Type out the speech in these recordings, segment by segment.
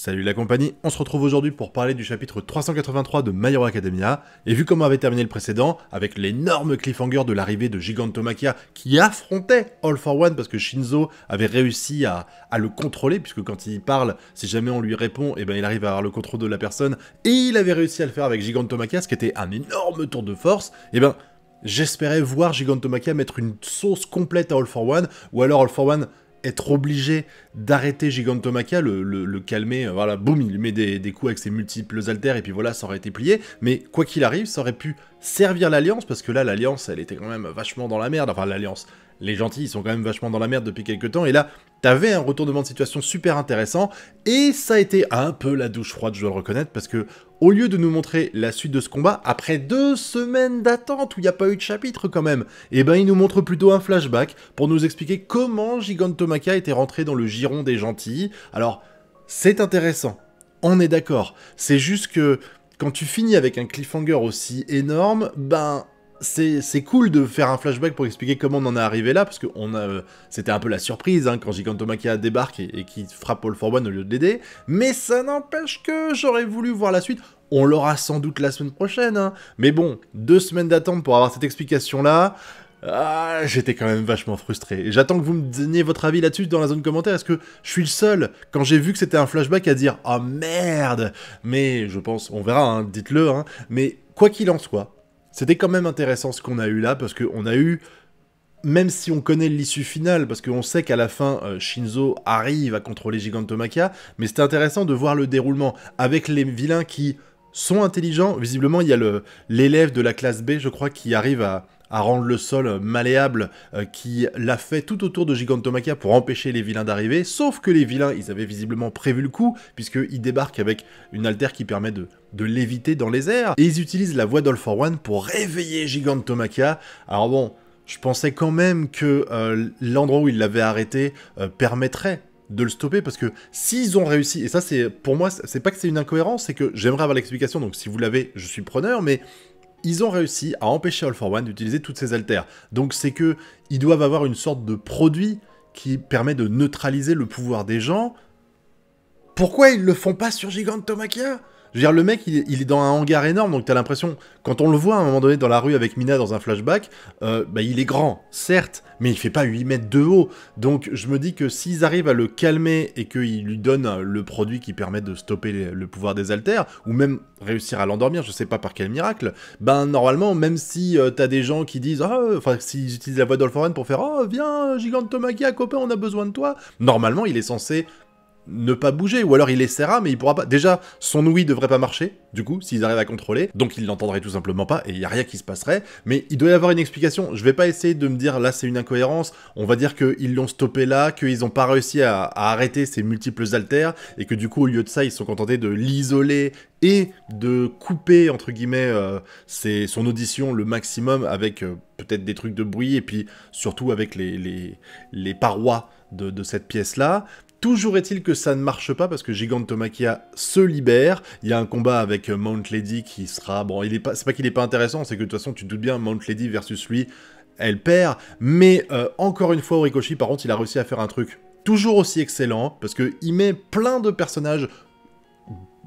Salut la compagnie, on se retrouve aujourd'hui pour parler du chapitre 383 de My Hero Academia, et vu comment avait terminé le précédent, avec l'énorme cliffhanger de l'arrivée de Gigantomachia qui affrontait All for One parce que Shinzo avait réussi à, le contrôler, puisque quand il parle, si jamais on lui répond, et eh ben il arrive à avoir le contrôle de la personne, et il avait réussi à le faire avec Gigantomachia, ce qui était un énorme tour de force, et eh ben j'espérais voir Gigantomachia mettre une sauce complète à All for One, ou alors All for One être obligé d'arrêter Gigantomachia, le, calmer, euh, voilà, boum, il met des, coups avec ses multiples altères, et puis voilà, ça aurait été plié, mais quoi qu'il arrive, ça aurait pu servir l'Alliance, parce que là, l'Alliance, elle était quand même vachement dans la merde, enfin, l'Alliance, les gentils, ils sont quand même vachement dans la merde depuis quelques temps, et là, t'avais un retournement de situation super intéressant, et ça a été un peu la douche froide, je dois le reconnaître, parce que au lieu de nous montrer la suite de ce combat, après deux semaines d'attente où il n'y a pas eu de chapitre quand même, et eh ben il nous montre plutôt un flashback pour nous expliquer comment Gigantomachia était rentré dans le giron des gentils. Alors, c'est intéressant, on est d'accord, c'est juste que quand tu finis avec un cliffhanger aussi énorme, ben c'est cool de faire un flashback pour expliquer comment on en est arrivé là, parce que c'était un peu la surprise hein, quand Gigantomachia débarque et, et qui frappe All for One au lieu de l'aider, mais ça n'empêche que j'aurais voulu voir la suite. On l'aura sans doute la semaine prochaine, hein. mais bon, deux semaines d'attente pour avoir cette explication-là, ah, j'étais quand même vachement frustré. J'attends que vous me donniez votre avis là-dessus dans la zone commentaire. Est-ce que je suis le seul, quand j'ai vu que c'était un flashback, à dire « Oh merde !» Mais je pense, on verra, hein, dites-le, mais quoi qu'il en soit, c'était quand même intéressant ce qu'on a eu là, parce qu'on a eu, même si on connaît l'issue finale, parce qu'on sait qu'à la fin, euh, Shinzo arrive à contrôler Gigantomachia, mais c'était intéressant de voir le déroulement, avec les vilains qui sont intelligents. Visiblement, il y a l'élève de la classe B, je crois, qui arrive à, à rendre le sol malléable euh, qui l'a fait tout autour de Gigantomachia pour empêcher les vilains d'arriver, sauf que les vilains, ils avaient visiblement prévu le coup, puisqu'ils débarquent avec une altère qui permet de, de l'éviter dans les airs, et ils utilisent la voix d'All One pour réveiller Gigantomachia. Alors bon, je pensais quand même que euh, l'endroit où ils l'avaient arrêté euh, permettrait de le stopper parce que s'ils ont réussi, et ça c'est pour moi, c'est pas que c'est une incohérence, c'est que j'aimerais avoir l'explication, donc si vous l'avez, je suis preneur, mais ils ont réussi à empêcher All for One d'utiliser toutes ces altères. Donc c'est que ils doivent avoir une sorte de produit qui permet de neutraliser le pouvoir des gens. Pourquoi ils le font pas sur Gigantomachia je veux dire, le mec, il, est dans un hangar énorme, donc t'as l'impression, quand on le voit à un moment donné dans la rue avec Mina dans un flashback, euh, bah, il est grand, certes, mais il fait pas 8 mètres de haut. Donc je me dis que s'ils arrivent à le calmer et qu'ils lui donnent le produit qui permet de stopper le pouvoir des altères, ou même réussir à l'endormir, je sais pas par quel miracle, ben normalement, même si euh, t'as des gens qui disent, ah, enfin, s'ils utilisent la voix d'Olforan pour faire, oh, viens, Gigantomagia, copain, on a besoin de toi, normalement, il est censé ne pas bouger, ou alors il essaiera, mais il pourra pas. Déjà, son ouïe devrait pas marcher, du coup, s'ils arrivent à contrôler, donc il l'entendrait tout simplement pas, et il y a rien qui se passerait, mais il doit y avoir une explication. Je vais pas essayer de me dire, là c'est une incohérence, on va dire qu'ils l'ont stoppé là, qu'ils ont pas réussi à, arrêter ces multiples altères, et que du coup, au lieu de ça, ils sont contentés de l'isoler et de couper, entre guillemets, euh, son audition le maximum avec euh, peut-être des trucs de bruit, et puis surtout avec les, les, parois de, de cette pièce-là, Toujours est-il que ça ne marche pas parce que Gigantomachia se libère. Il y a un combat avec Mount Lady qui sera... Bon, c'est pas qu'il est pas intéressant, c'est que de toute façon, tu te doutes bien, Mount Lady versus lui, elle perd. Mais euh, encore une fois, Orikoshi, par contre, il a réussi à faire un truc toujours aussi excellent parce qu'il met plein de personnages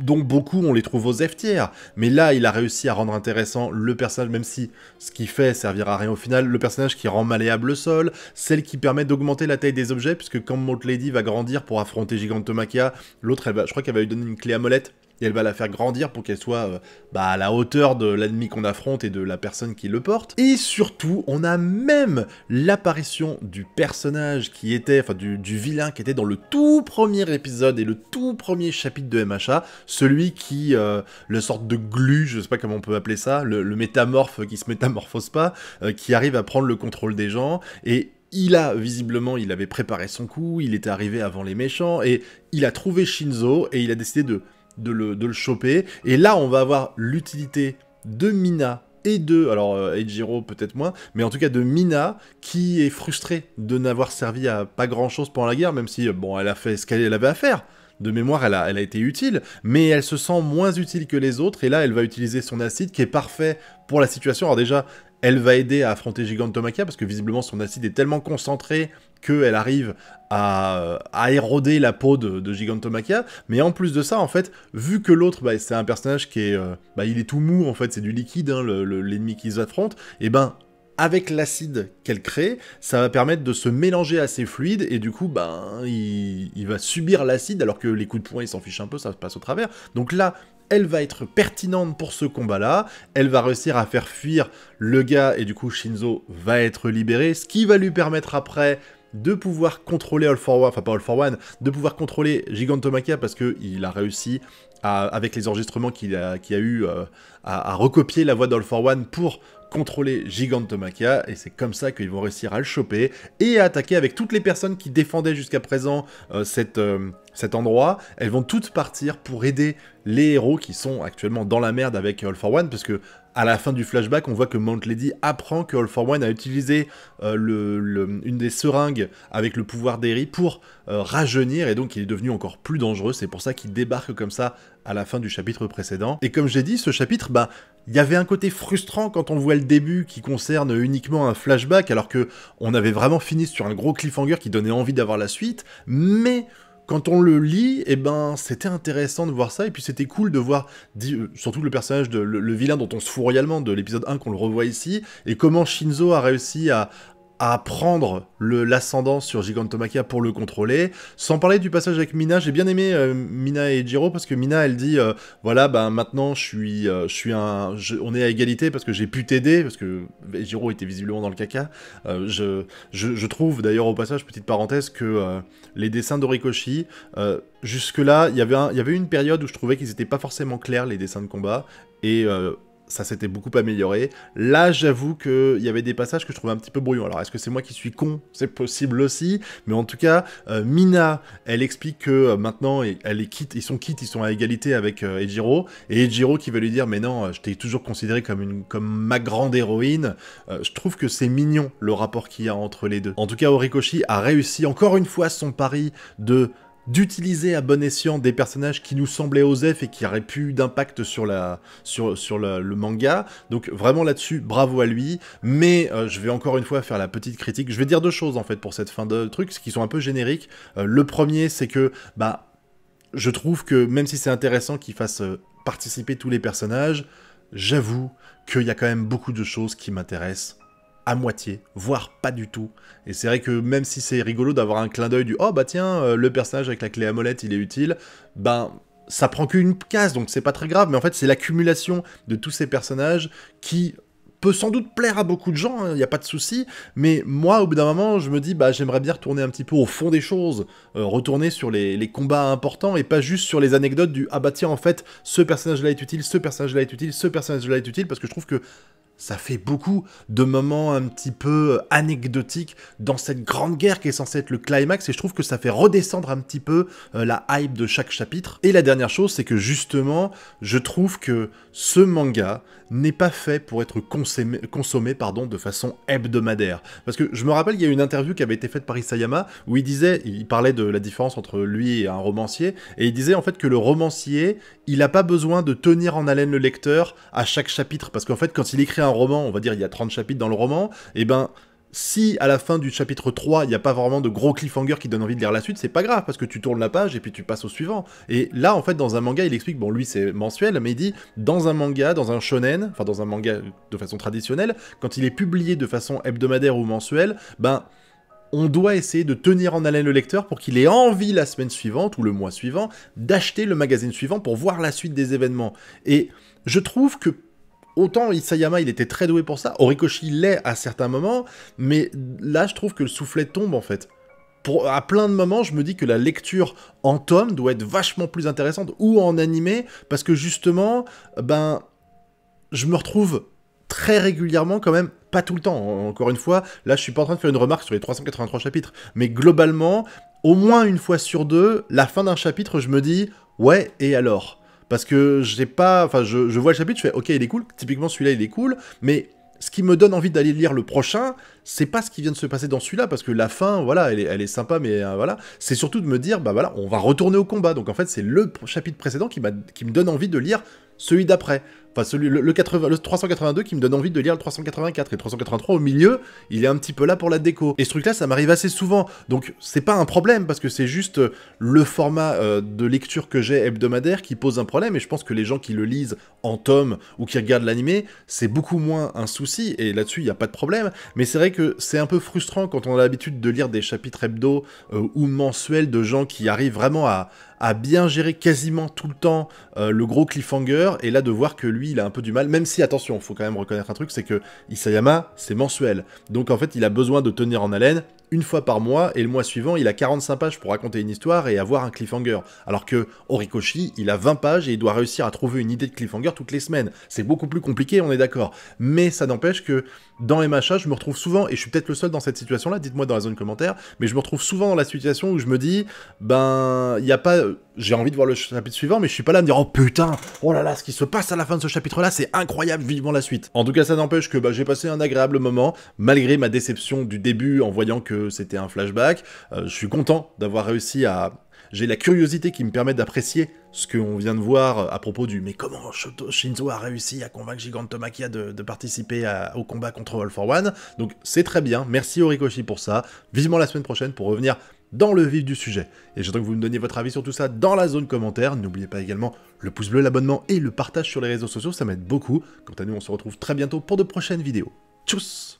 donc beaucoup on les trouve aux F tiers, mais là il a réussi à rendre intéressant le personnage, même si ce qu'il fait servira à rien au final, le personnage qui rend malléable le sol, celle qui permet d'augmenter la taille des objets, puisque quand Mount Lady va grandir pour affronter Gigantomachia, l'autre, je crois qu'elle va lui donner une clé à molette, et elle va la faire grandir pour qu'elle soit euh, bah, à la hauteur de l'ennemi qu'on affronte et de la personne qui le porte. Et surtout, on a même l'apparition du personnage qui était, enfin du, vilain qui était dans le tout premier épisode et le tout premier chapitre de MHA, celui qui, euh, le sorte de glu, je sais pas comment on peut appeler ça, le, métamorphe qui se métamorphose pas, euh, qui arrive à prendre le contrôle des gens, et il a, visiblement, il avait préparé son coup, il était arrivé avant les méchants, et il a trouvé Shinzo, et il a décidé de de le, choper. Et là, on va avoir l'utilité de Mina et de, alors euh, Ejiro peut-être moins, mais en tout cas de Mina, qui est frustrée de n'avoir servi à pas grand-chose pendant la guerre, même si, bon, elle a fait ce qu'elle avait à faire. De mémoire, elle a, elle a été utile, mais elle se sent moins utile que les autres, et là, elle va utiliser son acide, qui est parfait pour la situation. Alors déjà, elle va aider à affronter Gigantomachia, parce que visiblement son acide est tellement concentré qu'elle arrive à, éroder la peau de, Gigantomachia. Mais en plus de ça, en fait, vu que l'autre, bah, c'est un personnage qui est... Euh, bah, tout mou, en fait, c'est du liquide, hein, l'ennemi qu'ils affrontent, et eh ben avec l'acide qu'elle crée, ça va permettre de se mélanger assez fluide, et du coup, ben, il, va subir l'acide, alors que les coups de poing, il s'en fiche un peu, ça passe au travers. Donc là, elle va être pertinente pour ce combat-là, elle va réussir à faire fuir le gars, et du coup, Shinzo va être libéré, ce qui va lui permettre après de pouvoir contrôler All for One, enfin pas All for One, de pouvoir contrôler Gigantomachia parce qu'il a réussi, avec les enregistrements qu'il a, a eu, euh, à, recopier la voix d'All for One pour contrôler Gigantomachia, et c'est comme ça qu'ils vont réussir à le choper, et à attaquer avec toutes les personnes qui défendaient jusqu'à présent euh, euh, cet endroit, elles vont toutes partir pour aider les héros qui sont actuellement dans la merde avec All for One, parce que à la fin du flashback, on voit que Mount Lady apprend que All for One a utilisé euh, une des seringues avec le pouvoir d'Eri pour rajeunir, et donc il est devenu encore plus dangereux, c'est pour ça qu'il débarque comme ça à la fin du chapitre précédent. Et comme j'ai dit, ce chapitre, bah, il y avait un côté frustrant quand on voit le début qui concerne uniquement un flashback, alors que on avait vraiment fini sur un gros cliffhanger qui donnait envie d'avoir la suite, mais quand on le lit, eh ben, c'était intéressant de voir ça, et puis c'était cool de voir, euh, surtout le personnage, de, le, vilain dont on se fout royalement de l'épisode 1 qu'on le revoit ici, et comment Shinzo a réussi à, à prendre l'ascendant sur Gigantomachia pour le contrôler. Sans parler du passage avec Mina, j'ai bien aimé euh, Mina et Jiro parce que Mina elle dit euh, voilà ben maintenant je suis euh, je suis un on est à égalité parce que j'ai pu t'aider parce que Jiro était visiblement dans le caca. Je, je, trouve d'ailleurs au passage petite parenthèse que les dessins d'Orikoshi jusque là il y avait il y avait une période où je trouvais qu'ils étaient pas forcément clairs les dessins de combat et ça s'était beaucoup amélioré. Là, j'avoue qu'il y avait des passages que je trouvais un petit peu brouillons. Alors, est-ce que c'est moi qui suis con? C'est possible aussi. Mais en tout cas, euh, Mina, elle explique que euh, maintenant, elle est quitte, ils sont quittes, ils sont à égalité avec euh, Ejiro. Et Ejiro qui va lui dire, mais non, je t'ai toujours considéré comme, ma grande héroïne. je trouve que c'est mignon, le rapport qu'il y a entre les deux. En tout cas, Orikoshi a réussi encore une fois son pari de d'utiliser à bon escient des personnages qui nous semblaient OSEF et qui auraient plus d'impact sur le manga. Donc vraiment là-dessus, bravo à lui. Mais euh, je vais encore une fois faire la petite critique. Je vais dire deux choses en fait pour cette fin de truc, qui sont un peu génériques. Euh, le premier, c'est que bah je trouve que même si c'est intéressant qu'il fasse euh, participer tous les personnages, j'avoue qu'il y a quand même beaucoup de choses qui m'intéressent à moitié, voire pas du tout. Et c'est vrai que même si c'est rigolo d'avoir un clin d'œil du oh bah tiens, euh, le personnage avec la clé à molette il est utile, ben ça prend qu'une case donc c'est pas très grave, mais en fait c'est l'accumulation de tous ces personnages qui peut sans doute plaire à beaucoup de gens, il hein, n'y a pas de souci, mais moi, au bout d'un moment, je me dis, bah, j'aimerais bien retourner un petit peu au fond des choses, euh, retourner sur les, les, combats importants, et pas juste sur les anecdotes du, ah bah tiens, en fait, ce personnage-là est utile, ce personnage-là est utile, ce personnage-là est utile, parce que je trouve que ça fait beaucoup de moments un petit peu anecdotiques dans cette grande guerre qui est censée être le climax, et je trouve que ça fait redescendre un petit peu euh, la hype de chaque chapitre. Et la dernière chose, c'est que justement, je trouve que ce manga n'est pas fait pour être consommé, consommé pardon, de façon hebdomadaire. Parce que je me rappelle, il y a une interview qui avait été faite par Isayama, où il disait, il parlait de la différence entre lui et un romancier, et il disait en fait que le romancier, il n'a pas besoin de tenir en haleine le lecteur à chaque chapitre, parce qu'en fait, quand il écrit un roman, on va dire il y a 30 chapitres dans le roman, et eh ben si à la fin du chapitre 3, il n'y a pas vraiment de gros cliffhanger qui donne envie de lire la suite, c'est pas grave, parce que tu tournes la page et puis tu passes au suivant. Et là, en fait, dans un manga, il explique, bon, lui c'est mensuel, mais il dit, dans un manga, dans un shonen, enfin dans un manga de façon traditionnelle, quand il est publié de façon hebdomadaire ou mensuelle, ben, on doit essayer de tenir en haleine le lecteur pour qu'il ait envie la semaine suivante ou le mois suivant d'acheter le magazine suivant pour voir la suite des événements. Et je trouve que autant Isayama, il était très doué pour ça, Orikoshi l'est à certains moments, mais là, je trouve que le soufflet tombe, en fait. À plein de moments, je me dis que la lecture en tome doit être vachement plus intéressante, ou en animé, parce que justement, ben, je me retrouve très régulièrement quand même, pas tout le temps, encore une fois, là je suis pas en train de faire une remarque sur les 383 chapitres, mais globalement, au moins une fois sur deux, la fin d'un chapitre, je me dis, ouais, et alors? Parce que j'ai pas, enfin, je, vois le chapitre, je fais, ok, il est cool. Typiquement, celui-là, il est cool, mais ce qui me donne envie d'aller lire le prochain, c'est pas ce qui vient de se passer dans celui-là, parce que la fin, voilà, elle est, sympa, mais euh, voilà, c'est surtout de me dire, bah voilà, on va retourner au combat. Donc en fait, c'est le chapitre précédent qui me donne envie de lire celui d'après. Enfin le, 80, le 382 qui me donne envie de lire le 384, et le 383 au milieu, il est un petit peu là pour la déco. Et ce truc-là, ça m'arrive assez souvent, donc c'est pas un problème, parce que c'est juste le format euh, de lecture que j'ai hebdomadaire qui pose un problème, et je pense que les gens qui le lisent en tome, ou qui regardent l'animé, c'est beaucoup moins un souci, et là-dessus, il n'y a pas de problème, mais c'est vrai que c'est un peu frustrant quand on a l'habitude de lire des chapitres hebdo euh, ou mensuels de gens qui arrivent vraiment à, à bien gérer quasiment tout le temps euh, le gros cliffhanger, et là de voir que lui, il a un peu du mal, même si, attention, faut quand même reconnaître un truc, c'est que Isayama, c'est mensuel. Donc en fait, il a besoin de tenir en haleine une fois par mois, et le mois suivant, il a 45 pages pour raconter une histoire et avoir un cliffhanger. Alors que Horikoshi, il a 20 pages et il doit réussir à trouver une idée de cliffhanger toutes les semaines. C'est beaucoup plus compliqué, on est d'accord. Mais ça n'empêche que dans MHA, je me retrouve souvent, et je suis peut-être le seul dans cette situation-là, dites-moi dans la zone commentaire, mais je me retrouve souvent dans la situation où je me dis, ben, il n'y a pas j'ai envie de voir le chapitre suivant, mais je suis pas là à me dire oh putain, oh là là, ce qui se passe à la fin de ce chapitre-là, c'est incroyable, vivement la suite. En tout cas, ça n'empêche que bah, j'ai passé un agréable moment, malgré ma déception du début en voyant que c'était un flashback. Euh, je suis content d'avoir réussi à j'ai la curiosité qui me permet d'apprécier ce qu'on vient de voir à propos du mais comment Shinzo a réussi à convaincre Gigantomachia de, de participer au combat contre All for One. Donc c'est très bien, merci Orikoshi pour ça. Vivement la semaine prochaine pour revenir dans le vif du sujet. Et j'attends que vous me donniez votre avis sur tout ça dans la zone commentaire. N'oubliez pas également le pouce bleu, l'abonnement et le partage sur les réseaux sociaux, ça m'aide beaucoup. Quant à nous, on se retrouve très bientôt pour de prochaines vidéos. Tchuss